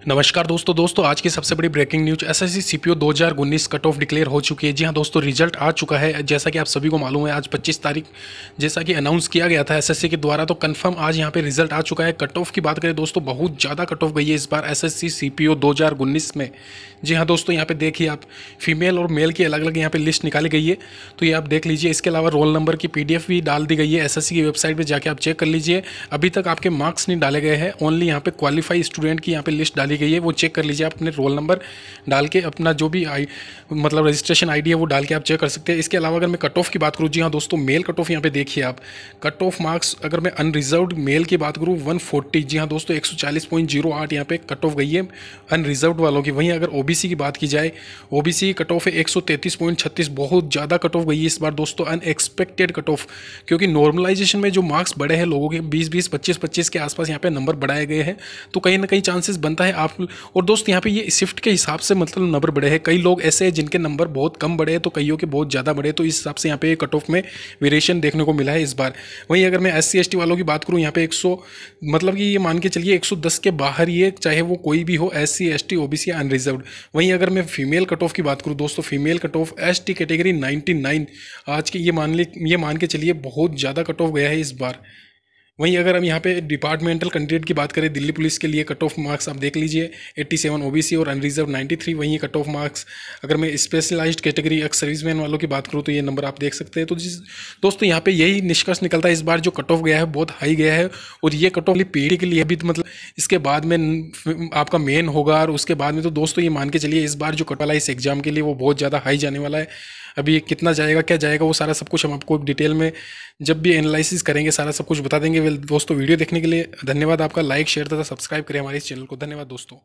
नमस्कार दोस्तों दोस्तों, आज की सबसे बड़ी breaking news S S C C P O दो हज़ार उन्नीस कट ऑफ़ डिक्लेयर हो चुकी है। जी हाँ दोस्तों रिज़ल्ट आ चुका है। जैसा कि आप सभी को मालूम है, आज 25 तारीख, जैसा कि अनाउंस किया गया था एसएससी के द्वारा तो कंफर्म आज यहाँ पे रिज़ल्ट आ चुका है। कट ऑफ़ की बात करें दोस्तों, बहुत ज़्यादा कट ऑफ़ गई है इस बार S S C C P O दो हज़ार उन्नीस में। जी हाँ दोस्तों, यहाँ पे देखिए आप फीमेल और मेल की अलग अलग यहाँ पे लिस्ट निकाली गई है। तो ये आप देख लीजिए, इसके अलावा रोल नंबर की पीडीएफ भी डाल दी गई है एसएससी की वेबसाइट पर जाके आप चेक कर लीजिए। अभी तक आपके मार्क्स नहीं डाले गए हैं ओनली यहाँ पे क्वालिफाई स्टूडेंट की यहाँ पे लिस्ट डाली गई है, वो चेक कर लीजिए आप अपने रोल नंबर डाल के अपना जो भी आई मतलब रजिस्ट्रेशन आईडी है वो डाल के आप चेक कर सकते हैं। इसके अलावा अगर मैं कट ऑफ़ की बात करूँ, जी हाँ दोस्तों मेल कट ऑफ़ यहाँ पे देखिए आप। कट ऑफ़ मार्क्स अगर मैं अनरिजर्व मेल की बात करूँ वन जी हाँ दोस्तों, एक सौ चालीस पॉइंट ज़ीरो आठ यहाँ पे कट ऑफ़ गई है अनरिजर्व वालों की। वहीं अगर ओबीसी की बात की जाए ओ की कट ऑफ़ है एक सौ तैंतीस पॉइंट छत्तीस, बहुत ज़्यादा कट ऑफ़ गई है इस बार दोस्तों अनएक्सपेक्टेड कट ऑफ़ क्योंकि नॉर्मलाइजेशन में जो मार्क्स बढ़े हैं लोगों के, बीस बीस, पच्चीस पच्चीस के आसपास यहाँ पे नंबर बढ़ाए गए हैं तो कहीं ना कहीं चांसेस बनता है आप और दोस्त, यहाँ पे ये शिफ्ट के हिसाब से मतलब नंबर बढ़े हैं। कई लोग ऐसे हैं जिनके नंबर बहुत कम बढ़े हैं तो कईयों के बहुत ज़्यादा बढ़े तो इस हिसाब से यहाँ पे कट ऑफ़ में वेरिएशन देखने को मिला है इस बार। वहीं अगर मैं एस सी वालों की बात करूँ, यहाँ पे 100 मतलब कि ये मान के चलिए 110 के बाहर ये चाहे वो कोई भी हो S C S T O B C unreserved वहीं अगर मैं फीमेल कट ऑफ़ की बात करूँ दोस्तों female cut off S T category ninety आज के ये मान ली, ये मान के चलिए बहुत ज़्यादा कट ऑफ़ गया है इस बार। वहीं अगर हम यहाँ पे डिपार्टमेंटल कैंडिडेट की बात करें, दिल्ली पुलिस के लिए कट ऑफ़ मार्क्स आप देख लीजिए 87 ओबीसी और अनरिजर्व 93 वहीं कट ऑफ़ मार्क्स अगर मैं स्पेशलाइज्ड कैटेगरी एक्स सर्विसमैन वालों की बात करूँ तो ये नंबर आप देख सकते हैं। तो जिस, दोस्तों, यहाँ पे यही निष्कर्ष निकलता है, इस बार जो कट ऑफ़ गया है, बहुत हाई गया है, और ये कट ऑफ़ पीढ़ी के लिए भी तो मतलब इसके बाद में आपका मेन होगा, और उसके बाद में तो दोस्तों, ये मान के चलिए, इस बार जो कट वाला इस एग्ज़ाम के लिए वो बहुत ज़्यादा हाई जाने वाला है। अभी ये कितना जाएगा, क्या जाएगा, वो सारा सब कुछ हम आपको डिटेल में जब भी एनालिसिस करेंगे, सारा सब कुछ बता देंगे। दोस्तों, वीडियो देखने के लिए धन्यवाद आपका। लाइक शेयर तथा सब्सक्राइब करें हमारे इस चैनल को। धन्यवाद, दोस्तों।